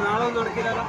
നാളെ ഒന്നും നടക്കില്ലല്ലോ.